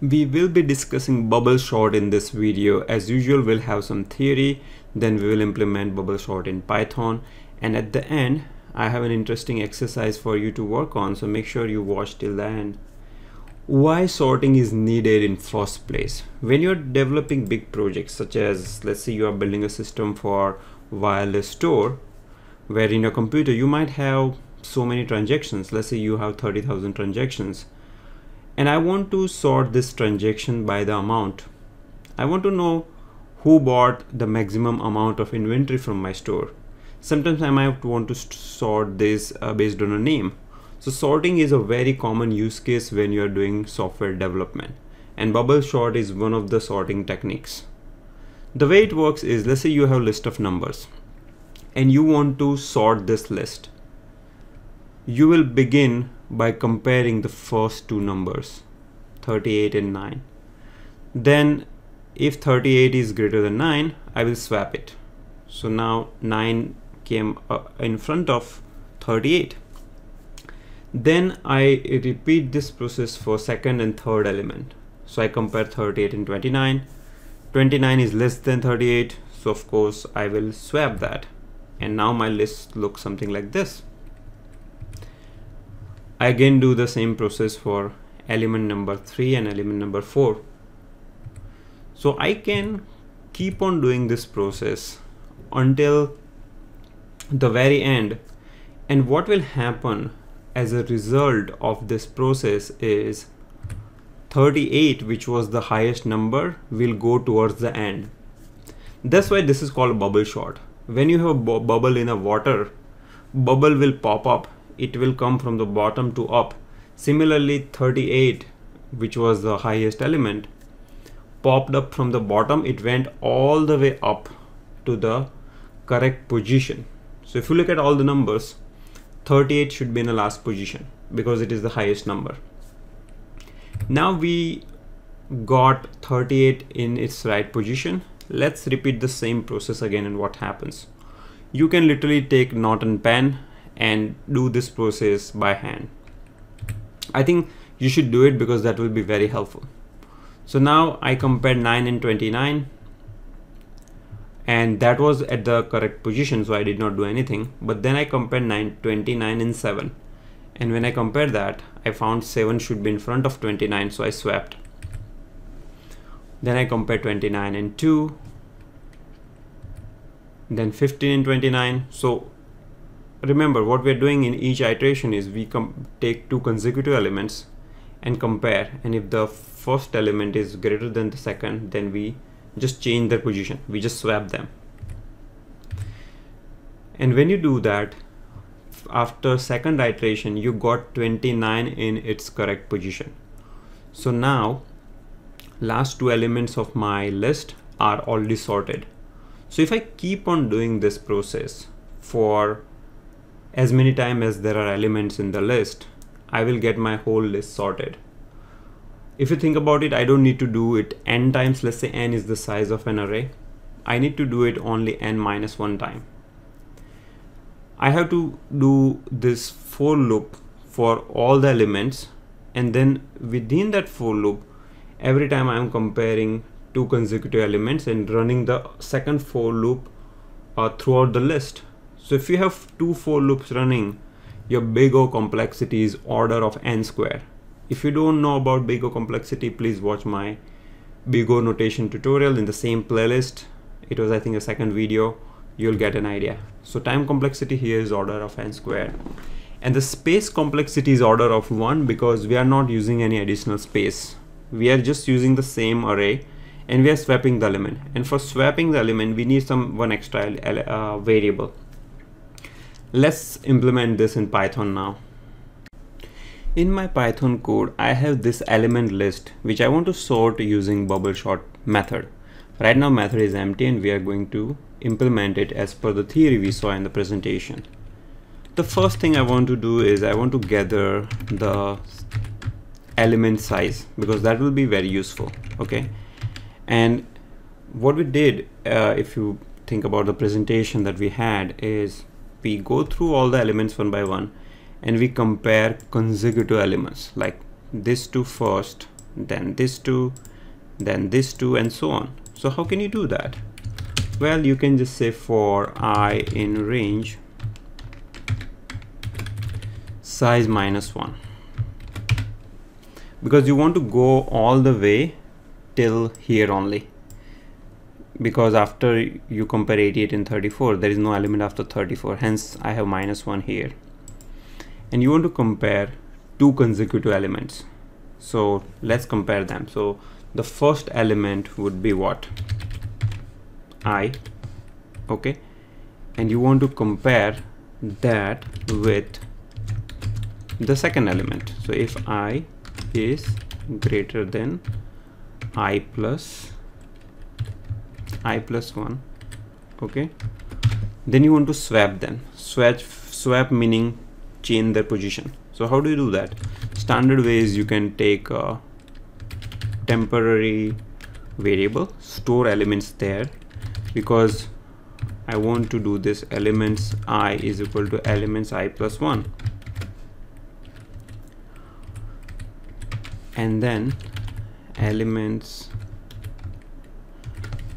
We will be discussing bubble sort in this video. As usual, we'll have some theory, then we will implement bubble sort in Python. And at the end, I have an interesting exercise for you to work on. So make sure you watch till the end. Why sorting is needed in first place? When you're developing big projects, such as let's say you are building a system for wireless store, where in your computer you might have so many transactions. Let's say you have 30,000 transactions and I want to sort this transaction by the amount. I want to know who bought the maximum amount of inventory from my store. Sometimes I might want to sort this uh, based on a name. So sorting is a very common use case when you are doing software development and bubble sort is one of the sorting techniques. The way it works is let's say you have a list of numbers and you want to sort this list. You will begin by comparing the first two numbers 38 and 9 then if 38 is greater than 9 I will swap it. So now 9 came uh, in front of 38 then I repeat this process for second and third element. So I compare 38 and 29 29 is less than 38 so of course I will swap that. And now my list looks something like this I again do the same process for element number 3 and element number 4 so I can keep on doing this process until the very end. And what will happen as a result of this process is 38 which was the highest number will go towards the end. That's why this is called bubble sort when you have a bu bubble in a water bubble will pop up it will come from the bottom to up. Similarly 38 which was the highest element popped up from the bottom. It went all the way up to the correct position. So if you look at all the numbers 38 should be in the last position because it is the highest number. Now we got 38 in its right position. Let's repeat the same process again and what happens. You can literally take knot and pen and do this process by hand. I think you should do it because that will be very helpful. So now I compared 9 and 29 and that was at the correct position so I did not do anything but then I compared 9 29 and 7 and when I compared that I found 7 should be in front of 29 so I swapped then I compared 29 and 2 then 15 and 29 so remember what we're doing in each iteration is we take two consecutive elements and compare and if the first element is greater than the second then we just change their position. We just swap them. And when you do that after second iteration you got 29 in its correct position. So now last two elements of my list are already sorted. So if I keep on doing this process for as many times as there are elements in the list, I will get my whole list sorted. If you think about it, I don't need to do it n times, let's say n is the size of an array. I need to do it only n minus one time. I have to do this for loop for all the elements and then within that for loop, every time I'm comparing two consecutive elements and running the second for loop uh, throughout the list so if you have two for loops running, your big O complexity is order of n square. If you don't know about big O complexity, please watch my big O notation tutorial in the same playlist. It was, I think, a second video. You'll get an idea. So time complexity here is order of n square. And the space complexity is order of one because we are not using any additional space. We are just using the same array and we are swapping the element. And for swapping the element, we need some one extra uh, variable. Let's implement this in Python now. In my Python code, I have this element list, which I want to sort using bubble sort method. Right now method is empty and we are going to implement it as per the theory we saw in the presentation. The first thing I want to do is I want to gather the element size because that will be very useful. Okay. And what we did, uh, if you think about the presentation that we had is we go through all the elements one by one and we compare consecutive elements like this to first then this two then this two and so on. So how can you do that? Well you can just say for i in range size minus one. Because you want to go all the way till here only because after you compare 88 and 34 there is no element after 34 hence I have minus 1 here. And you want to compare two consecutive elements. So let's compare them. So the first element would be what? I okay? And you want to compare that with the second element. So if i is greater than i plus i plus 1 okay? Then you want to swap them swap swap meaning change their position. So how do you do that? Standard ways you can take a temporary variable store elements there because I want to do this elements i is equal to elements i plus 1 and then elements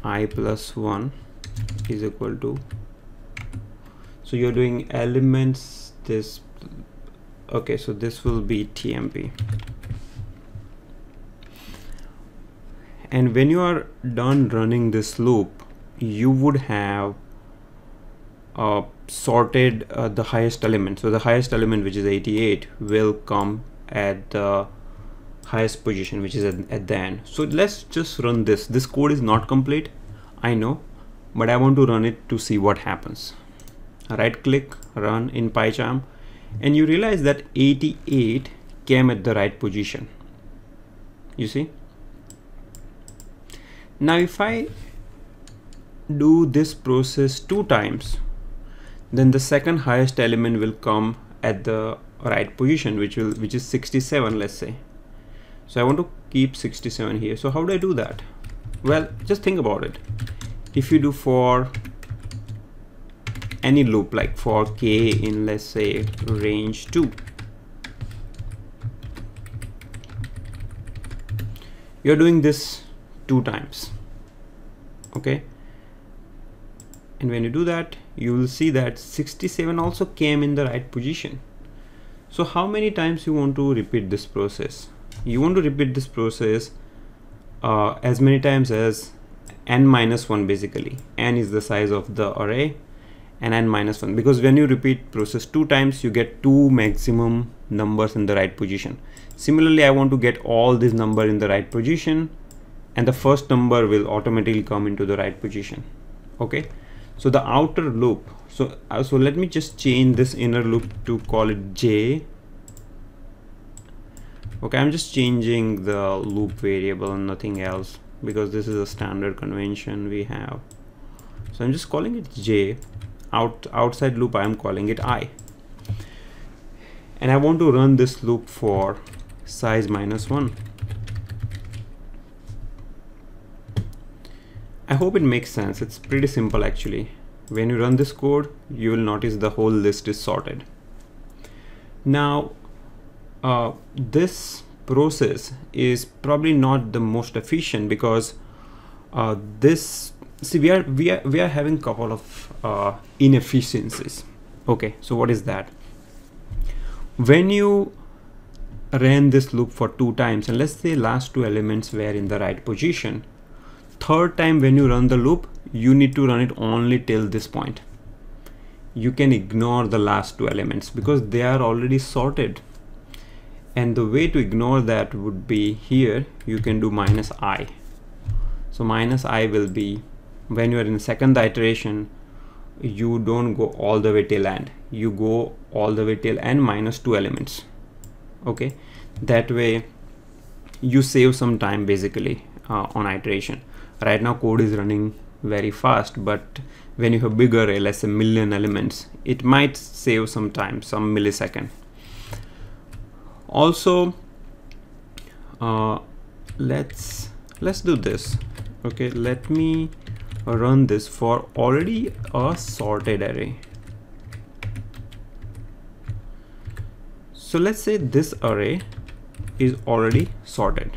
i plus 1 is equal to so you're doing elements this okay so this will be tmp and when you are done running this loop you would have uh, sorted uh, the highest element. So the highest element which is 88 will come at the highest position which is at, at the end. So let's just run this. This code is not complete I know but I want to run it to see what happens. Right click run in PyCharm and you realize that 88 came at the right position. You see? Now if I do this process two times then the second highest element will come at the right position which will which is 67 let's say so I want to keep 67 here. So how do I do that? Well just think about it. If you do for any loop like for k in let's say range 2 you're doing this two times okay? And when you do that you will see that 67 also came in the right position. So how many times you want to repeat this process you want to repeat this process uh, as many times as n minus 1 basically. n is the size of the array and n minus 1 because when you repeat process two times you get two maximum numbers in the right position. Similarly I want to get all these number in the right position and the first number will automatically come into the right position. Okay? So the outer loop so uh, so let me just change this inner loop to call it j okay i'm just changing the loop variable and nothing else because this is a standard convention we have so i'm just calling it j out outside loop i'm calling it i and i want to run this loop for size minus one I hope it makes sense. It's pretty simple actually. When you run this code, you will notice the whole list is sorted. Now, uh, this process is probably not the most efficient because uh, this see we are we are we are having couple of uh, inefficiencies. Okay so what is that? When you ran this loop for two times and let's say last two elements were in the right position third time when you run the loop you need to run it only till this point. You can ignore the last two elements because they are already sorted and the way to ignore that would be here you can do minus i. So minus i will be when you are in second iteration you don't go all the way till end. You go all the way till n minus two elements. Okay? That way you save some time basically uh, on iteration. Right now code is running very fast but when you have bigger array let's say million elements it might save some time some millisecond also uh, let's let's do this. Okay let me run this for already a sorted array. So let's say this array is already sorted.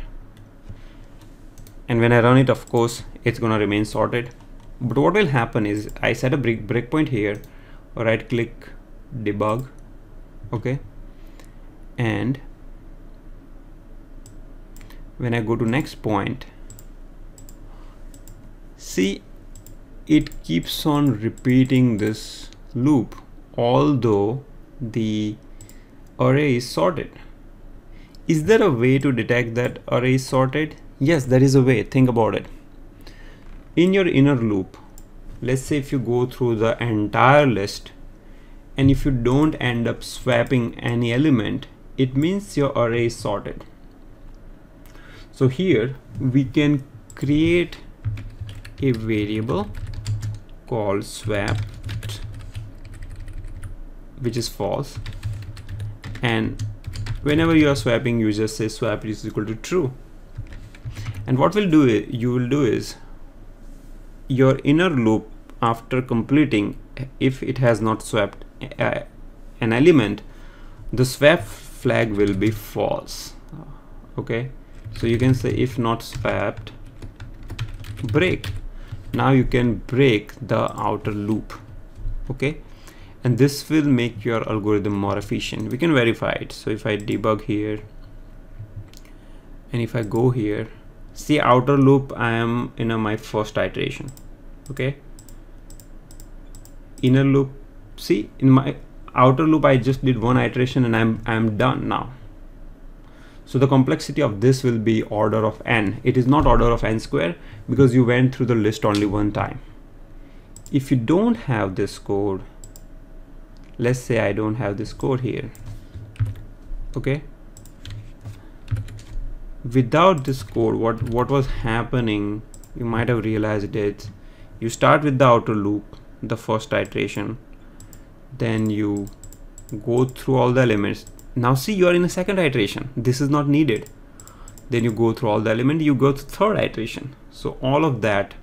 And when I run it of course it's gonna remain sorted. But what will happen is I set a break breakpoint here right click debug okay? And when I go to next point see it keeps on repeating this loop although the array is sorted. Is there a way to detect that array is sorted? Yes there is a way. Think about it. In your inner loop let's say if you go through the entire list and if you don't end up swapping any element it means your array is sorted so here we can create a variable called swapped which is false. And whenever you are swapping you just say swap is equal to true. And what will do it you will do is your inner loop after completing if it has not swapped uh, an element the swap flag will be false. Okay so you can say if not swapped break. Now you can break the outer loop okay? And this will make your algorithm more efficient. We can verify it. So if I debug here and if I go here see outer loop I am in a, my first iteration okay? Inner loop see in my outer loop I just did one iteration and I'm I'm done now so the complexity of this will be order of n. It is not order of n square because you went through the list only one time. If you don't have this code let's say I don't have this code here okay? Without this code what what was happening you might have realized it. You start with the outer loop the first iteration. Then you go through all the elements now see you are in a second iteration. This is not needed. Then you go through all the element you go to third iteration. So all of that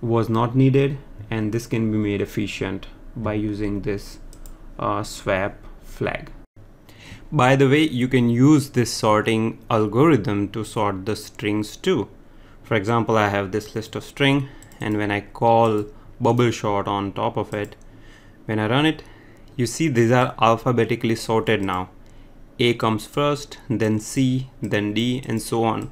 was not needed and this can be made efficient by using this uh, swap flag. By the way you can use this sorting algorithm to sort the strings too. For example I have this list of string and when I call bubble sort on top of it when I run it you see these are alphabetically sorted now a comes first then C then D and so on.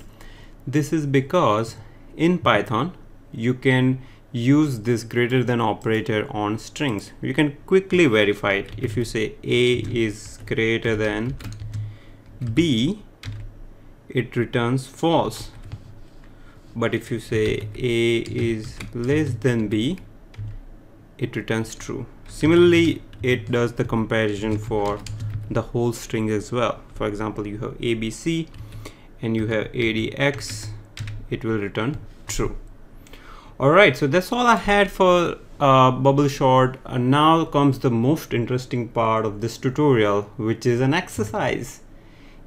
This is because in Python you can use this greater than operator on strings. You can quickly verify it. If you say a is greater than b it returns false. But if you say a is less than b it returns true. Similarly it does the comparison for the whole string as well. For example you have abc and you have adx it will return true. All right so that's all i had for uh, bubble sort and now comes the most interesting part of this tutorial which is an exercise.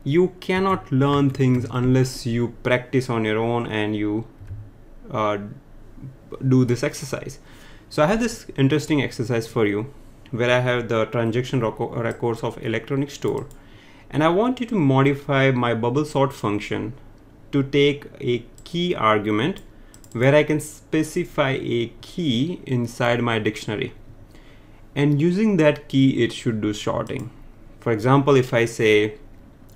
You cannot learn things unless you practice on your own and you uh, do this exercise. So i have this interesting exercise for you where i have the transaction records of electronic store. And i want you to modify my bubble sort function to take a key argument where I can specify a key inside my dictionary. And using that key it should do sorting. For example if I say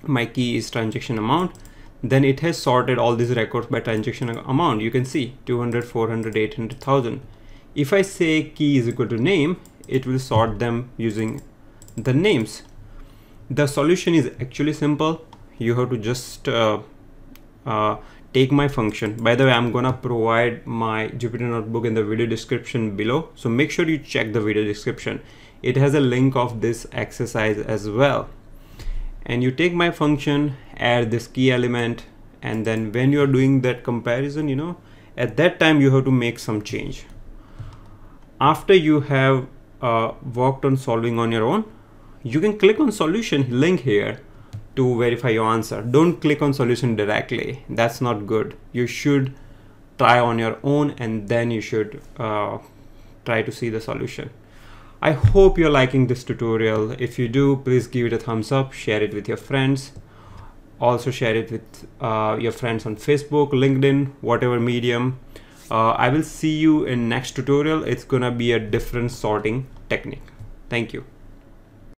my key is transaction amount then it has sorted all these records by transaction amount. You can see 200 400 800,000 if I say key is equal to name it will sort them using the names. The solution is actually simple. You have to just uh, uh, take my function. By the way i'm gonna provide my jupyter notebook in the video description below so make sure you check the video description. It has a link of this exercise as well. And you take my function add this key element and then when you're doing that comparison you know at that time you have to make some change. After you have uh, worked on solving on your own you can click on solution link here to verify your answer. Don't click on solution directly. That's not good. You should try on your own and then you should uh, try to see the solution. I hope you're liking this tutorial. If you do, please give it a thumbs up, share it with your friends. also share it with uh, your friends on facebook linkedin whatever medium uh, i will see you in next tutorial it's gonna be a different sorting technique. Thank you